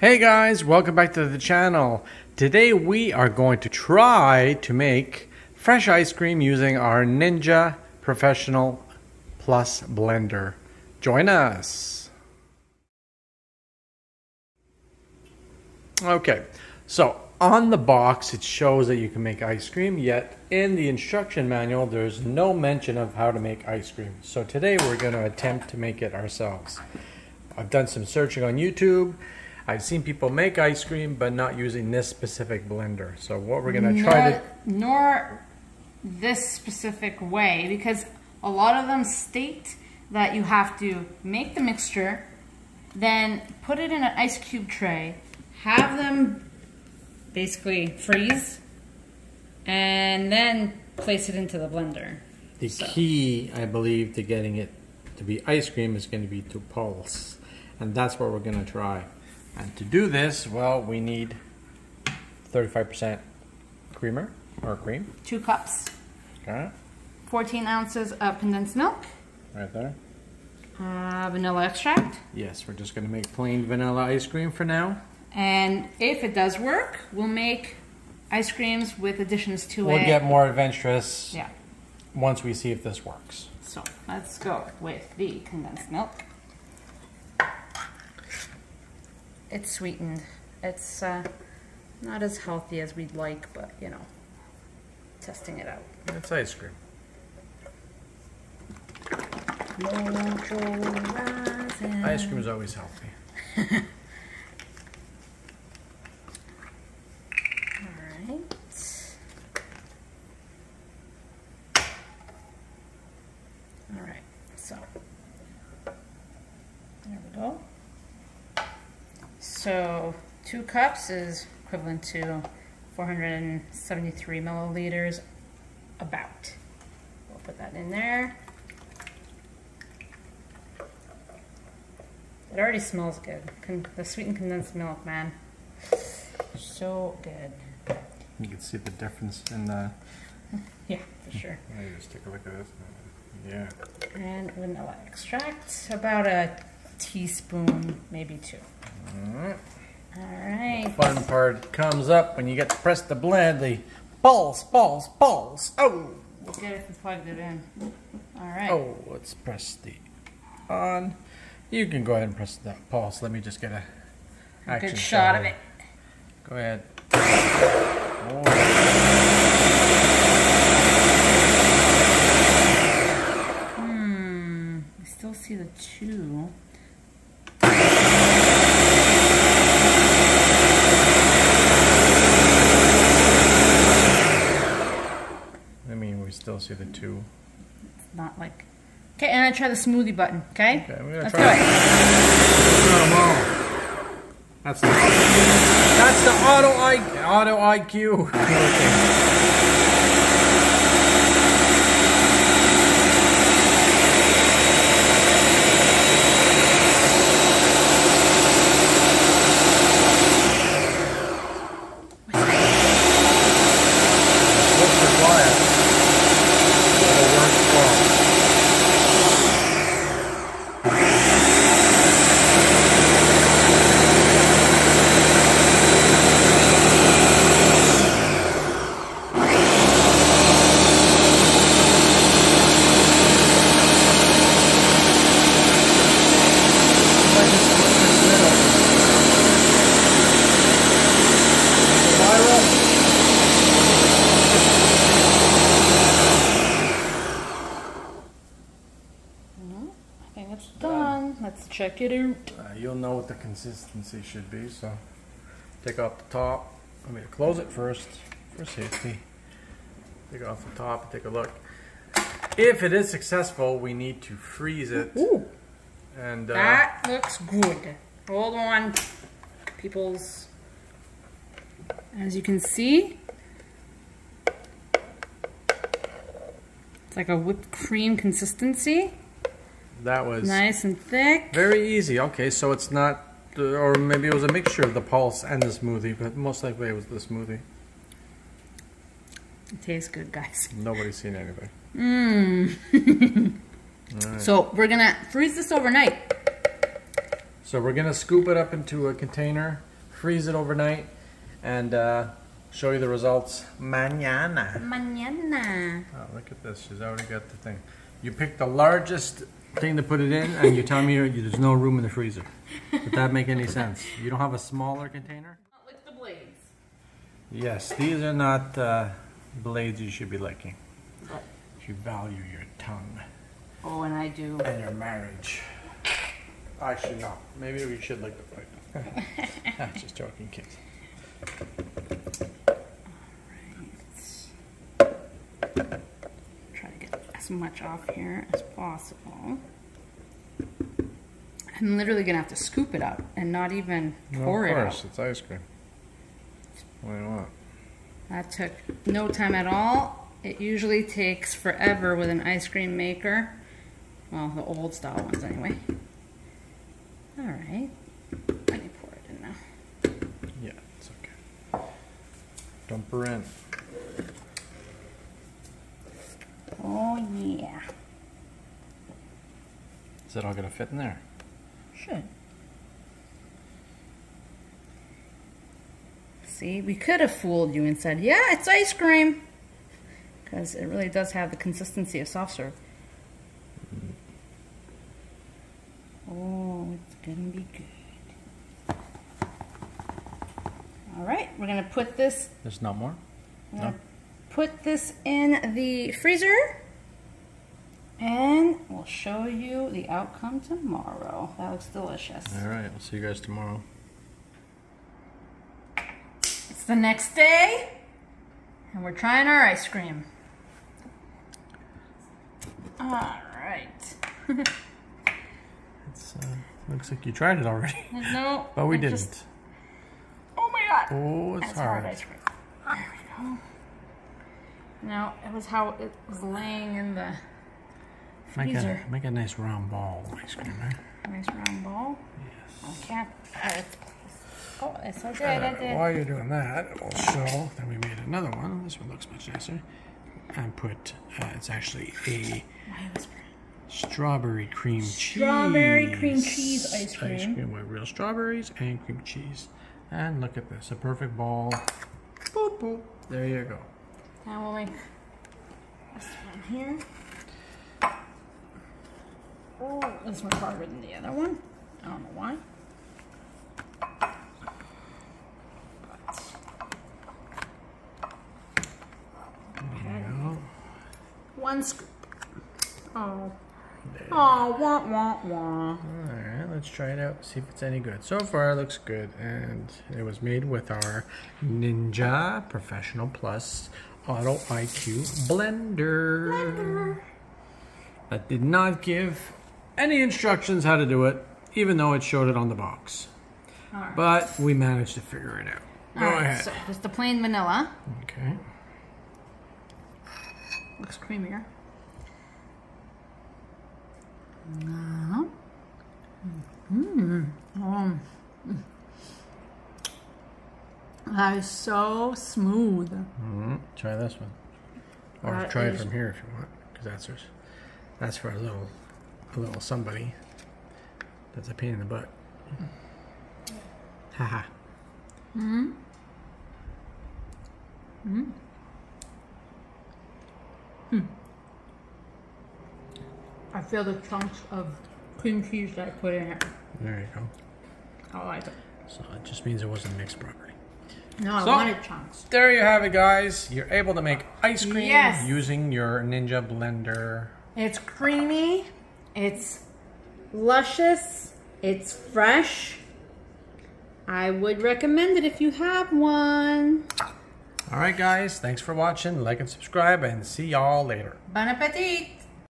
Hey guys, welcome back to the channel. Today we are going to try to make fresh ice cream using our Ninja Professional Plus blender. Join us. Okay, so on the box it shows that you can make ice cream, yet in the instruction manual there's no mention of how to make ice cream. So today we're going to attempt to make it ourselves. I've done some searching on YouTube I've seen people make ice cream, but not using this specific blender. So what we're gonna try to... Nor this specific way, because a lot of them state that you have to make the mixture, then put it in an ice cube tray, have them basically freeze, and then place it into the blender. The so. key, I believe, to getting it to be ice cream is going to be to pulse. And that's what we're going to try. And to do this, well, we need 35% creamer or cream. Two cups. Okay. 14 ounces of condensed milk. Right there. Uh, vanilla extract. Yes, we're just going to make plain vanilla ice cream for now. And if it does work, we'll make ice creams with additions to we'll it. We'll get more adventurous yeah. once we see if this works. So let's go with the condensed milk it's sweetened. It's uh, not as healthy as we'd like, but you know, testing it out. It's ice cream. Ice cream is always healthy. Alright. Alright, so there we go. So two cups is equivalent to 473 milliliters, about. We'll put that in there. It already smells good. Con the sweetened condensed milk, man. So good. You can see the difference in the... yeah, for sure. Let me just take a look at this. Yeah. And vanilla extract, about a teaspoon, maybe two. Alright. Alright. The fun part comes up when you get to press the blend, the balls, balls, balls. Oh! We'll get it and plugged it in. Alright. Oh, let's press the on. You can go ahead and press that pulse. Let me just get a good shot, shot of it. Go ahead. Oh. Hmm. I still see the two. still see the two. It's not like. Okay, and I try the smoothie button. Okay. Okay, we're gonna Let's try. do it. That's the that's the auto I auto IQ. Let's check it out. Uh, you'll know what the consistency should be, so take off the top. I'm going to close it first for safety. Take off the top, and take a look. If it is successful, we need to freeze it. Ooh. And uh, that looks good. Hold on, peoples. As you can see, it's like a whipped cream consistency. That was nice and thick. Very easy. Okay, so it's not, or maybe it was a mixture of the pulse and the smoothie, but most likely it was the smoothie. It tastes good, guys. Nobody's seen anything. Mmm. right. So we're gonna freeze this overnight. So we're gonna scoop it up into a container freeze it overnight, and uh, show you the results mañana. Mañana. Oh, look at this. She's already got the thing. You picked the largest thing to put it in, and you tell me there's no room in the freezer. Does that make any sense? You don't have a smaller container? Not lick the blades. Yes, these are not uh, blades you should be licking. You value your tongue Oh, and I do. and your marriage. I should not. Maybe we should lick the plate. I'm just joking, kids. To get as much off here as possible. I'm literally gonna have to scoop it up and not even pour it out. it's ice cream. What do you want? That took no time at all. It usually takes forever with an ice cream maker. Well, the old style ones anyway. All right. Let me pour it in now. Yeah, it's okay. Dump her in. Oh yeah. Is it all gonna fit in there? Should. See, we could have fooled you and said, yeah, it's ice cream. Because it really does have the consistency of soft serve. Oh, it's gonna be good. All right, we're gonna put this, There's not more? No. Put this in the freezer. And we'll show you the outcome tomorrow. That looks delicious. All right, we'll see you guys tomorrow. It's the next day, and we're trying our ice cream. All right. It's uh, looks like you tried it already, no, but we didn't. just- oh my god. Oh, it's hard hard. ice cream. There we go. No, it was how it was laying in the Make a freezer. make a nice round ball of ice cream, right? nice round ball? Yes. can't. Oh, it's, so good. Uh, I did. while you're doing that, we'll show that we made another one. This one looks much nicer. And put uh, it's actually a strawberry cream cheese. Strawberry cream cheese ice cream. Ice cream with real strawberries and cream cheese. And look at this, a perfect ball. Boop, boop. There you go. Now we'll make this one here. Oh, this one's harder than the other one. I don't know why. There you go. One scoop. Oh. Oh, wah, wah, wah. Alright, let's try it out, see if it's any good. So far, it looks good, and it was made with our Ninja Professional Plus Auto IQ blender. Blender. That did not give any instructions how to do it, even though it showed it on the box. But we managed to figure it out. Go Alright, ahead. so just the plain vanilla. Okay. Looks creamier. Mmm. Um. That is so smooth. hmm Try this one, or That try it from here if you want, because that's yours. That's for a little, a little somebody. That's a pain in the butt. Haha. Mm. Mm. Mm. I feel the chunks of cream cheese that I put in it. There you go. I like it. So it just means it wasn't mixed properly. No, I So- wanted chunks. There you have it, guys. You're able to make ice cream Yes. using your Ninja blender. It's creamy. It's luscious. It's fresh. I would recommend it if you have one. All right, guys. Thanks for watching. Like and subscribe, and see y'all later. Bon appetit!